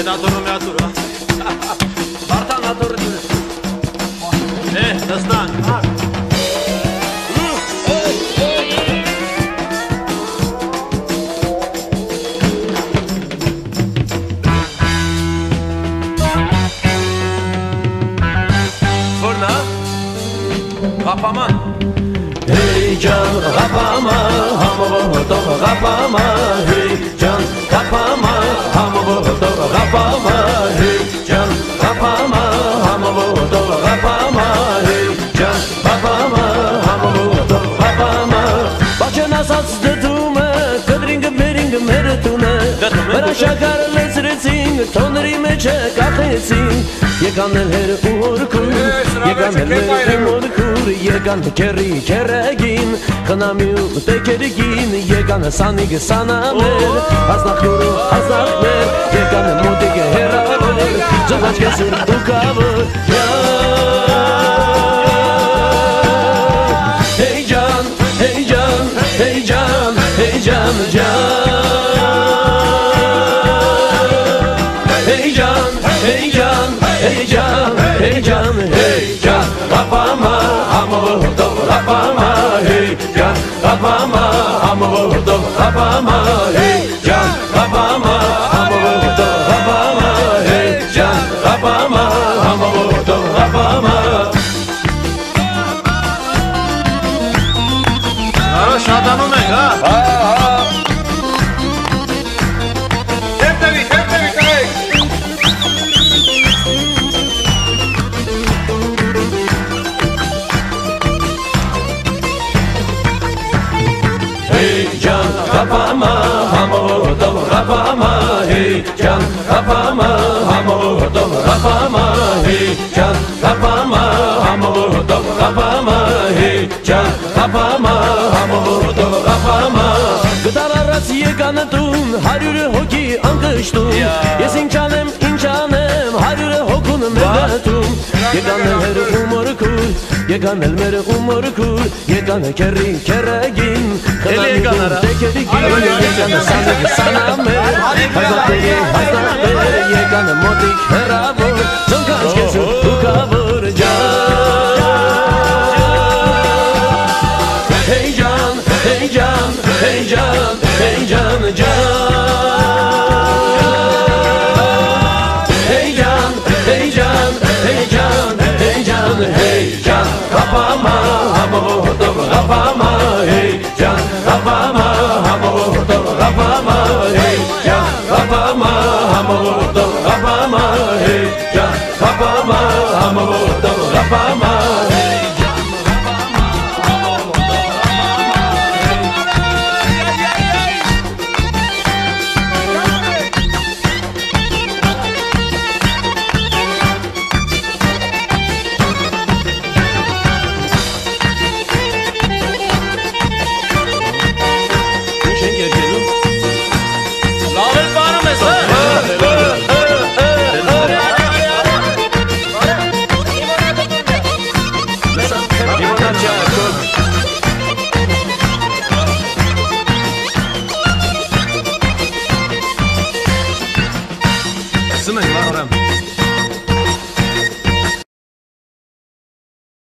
Մենատորը միատուրը։ Վարտանատորը դուրը։ Է, նստանք, հար։ Rapama Hey can Rapama Hamama Tom Rapama շաքարը լեցրեցին, թոների մեջը կախեցին, եկան էլ հեր ու հորքուր, եկան էլ հեր ու հորքուր, եկան կերի կերեգին, խնամի ու տեկերգին, եկան սանիգ սանամեր, ազնախյուր ու ազնախներ, եկան մոտիկ հերավեր, ձողաչկես ու դուկավը, Hey John, hey John, hey John, hey John, John. Amogoto, Abama, Jan, Abama, Amogoto, Abama, Jan, Abama, Amogoto, Abama. Arachada no Mengá. jan khapama hamo dom khapama hey jan khapama hamo dom khapama hey jan khapama hamo dom khapama hey jan khapama hamo dom khapama գտարարած եկան ընտրուն հարյուրը հոգի անկշտում ես ինչ անեմ ինչ անեմ հարյուրը հոգուն մեղատում եկան հերքում Եկան էլ մեր ումորքուր, եկան քերի քերագին, քնանի գանարա։ Տեկերի գին, եկան սանը սանամե, հայտե հայտե եկան մոտի հրավոր, ծնկած քեզ ու կավոր ջան։ Hey jan, hey jan, hey jan, hey jan, jan. Hamavurdam, Rabama, Hey, Ja, Rabama, Hamavurdam, Rabama.